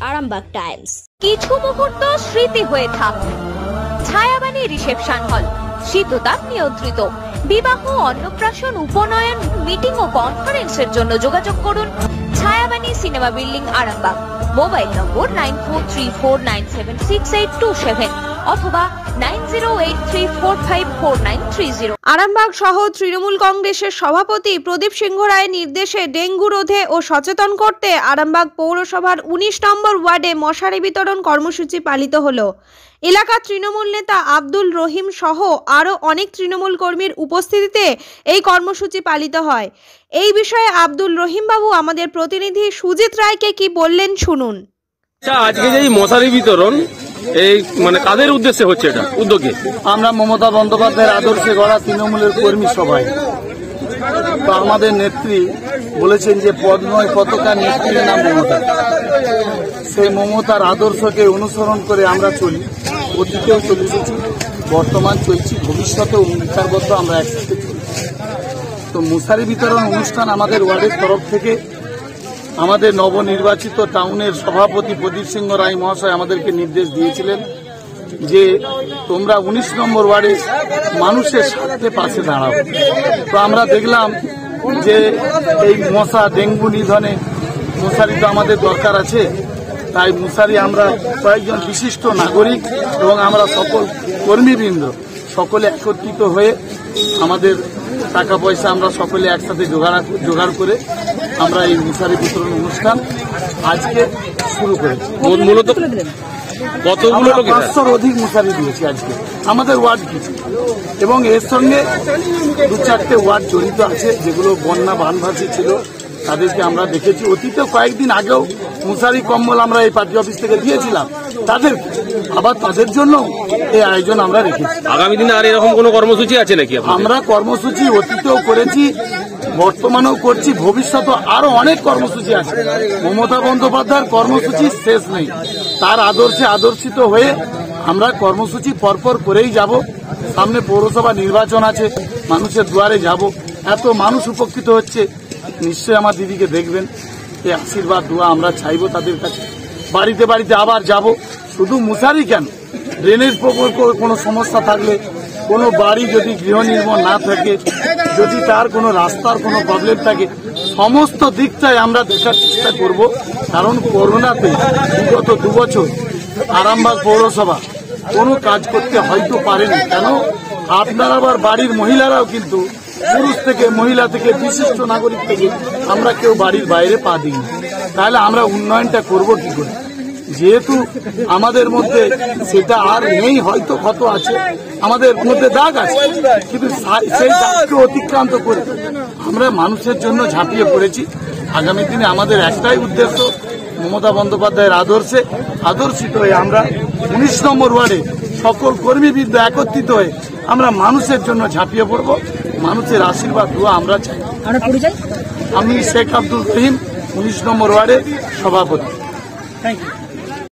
Arambagh Times. কিছু মুহূর্ত স্মৃতি হয়ে থাক। ছায়াবাণী রিসেপশন হল। শীততাপ নিয়ন্ত্রিত। বিবাহ, অন্নপ্রাশন, উপনয়ন, মিটিং ও কনফারেন্সের জন্য যোগাযোগ করুন Chhayabani cinema building Arambagh. Mobile number nine four three four nine seven six eight two seven. অথবা nine zero eight three four five four nine three zero. Arambagh সহ তৃণমূল কংগ্রেসের সভাপতি প্রদীপ সিংহ রায়ের নির্দেশে ডেঙ্গু রোধে ও সচেতন করতে আরামবাগ পৌরসভার উনিশ নম্বর ওয়ার্ডে মশারি বিতরণ কর্মসূচি পালিত হলো। এলাকার তৃণমূল নেতা আব্দুল রহিম সহ আরও অনেক তৃণমূল কর্মীর উপস্থিতিতে এই কর্মসূচি পালিত হয়। এই বিষয়ে আব্দুল রহিম বাবু আমাদের প্রতিনিধি সুজিত রায়কে কি বললেন শুনুন। আচ্ছা আজকে যে মশারি বিতরণ এই মানে কাদের উদ্দেশ্যে হচ্ছে এটা? উদ্যোগে? আমরা মমতা বন্দ্যোপাধ্যায়ের আদর্শে গড়া তৃণমূলের কর্মী সবাই তো আমাদের নেত্রী বলেছেন যে পদ নয় পতাকা নেত্রীর নাম মমতা। সেই মমতার আদর্শকে অনুসরণ করে আমরা চলি। অতীতেও চলে এসেছি বর্তমান চলছি, ভবিষ্যতেও অঙ্গীকারবদ্ধ আমরা একসাথে চলি তো মশারি বিতরণ অনুষ্ঠান আমাদের ওয়ার্ডের তরফ থেকে আমাদের নবনির্বাচিত টাউনের সভাপতি প্রদীপ সিংহ রায় মহাশয় আমাদেরকে নির্দেশ দিয়েছিলেন যে তোমরা উনিশ নম্বর ওয়ার্ডে মানুষের স্বার্থে পাশে দাঁড়াও। তো আমরা দেখলাম যে এই মশা ডেঙ্গু নিধনে মশারি তো আমাদের দরকার আছে। তাই মশারি আমরা কয়েকজন বিশিষ্ট নাগরিক এবং আমরা সকল কর্মীবৃন্দ সকলে একত্রিত হয়ে আমাদের টাকা পয়সা আমরা সকলে একসাথে জোগাড় জোগাড় করে আমরা এই মশারি বিতরণ অনুষ্ঠান আজকে শুরু করেছি। মূলত কতগুলো পাঁচশোর অধিক মশারি দিয়েছি আজকে। আমাদের ওয়ার্ড কিছু এবং এর সঙ্গে দু চারটে ওয়ার্ড জড়িত আছে যেগুলো বন্যা বানভাসি ছিল তাদেরকে আমরা দেখেছি। অতীতে কয়েকদিন আগেও মশারি কম্বল আমরা এই পার্টি অফিস থেকে দিয়েছিলাম। তাদের আবার তাদের জন্য এই আয়োজন আমরা রেখেছি। আগামী দিনে আর এরকম কোনো কর্মসূচি আছে নাকি আমরা কর্মসূচি অতীতেও করেছি বর্তমানেও করছি ভবিষ্যতে আরও অনেক কর্মসূচি আছে। মমতা বন্দ্যোপাধ্যায়ের কর্মসূচি শেষ নেই। তার আদর্শে আদর্শিত হয়ে আমরা কর্মসূচি পরপর করেই যাব। সামনে পৌরসভা নির্বাচন আছে মানুষের দুয়ারে যাব। এত মানুষ উপকৃত হচ্ছে নিশ্চয়ই আমার দিদিকে দেখবেন। এই আশীর্বাদ, দোয়া আমরা চাইব তাদের কাছে। বাড়িতে বাড়িতে আবার যাব। শুধু মুসারি কেন? ড্রেনেজ প্রকল্প কোনো সমস্যা থাকলে, কোনো বাড়ি যদি গৃহ নির্মাণ না থাকে, যদি তার কোনো রাস্তার কোনো প্রবলেম থাকে, সমস্ত দিকটাই আমরা দেখার চেষ্টা করব। কারণ করোনাতে বিগত দুবছর আরামবাগ পৌরসভা কোনো কাজ করতে হয়তো পারেনি। কেন? আপনার আবার বাড়ির মহিলারাও কিন্তু পুরুষ থেকে মহিলা থেকে বিশিষ্ট নাগরিক থেকে আমরা কেউ বাড়ির বাইরে পা দিই তাহলে আমরা উন্নয়নটা করব কি করে? যেহেতু আমাদের মধ্যে সেটা আর নেই, হয়তো ক্ষত আছে, আমাদের মধ্যে দাগ আছে, কিন্তু সেই দাগকে অতিক্রান্ত করে আমরা মানুষের জন্য ঝাঁপিয়ে পড়েছি। আগামী দিনে আমাদের একটাই উদ্দেশ্য, মমতা বন্দ্যোপাধ্যায়ের আদর্শে আদর্শিত হয়ে আমরা উনিশ নম্বর ওয়ার্ডে সকল কর্মীবৃন্দ একত্রিত হয়ে আমরা মানুষের জন্য ঝাঁপিয়ে পড়ব। মানুষের আশীর্বাদ দোয়া আমরা চাই। আমি শেখ আব্দুল রহিম উনিশ নম্বর ওয়ার্ডের সভাপতি। Thank you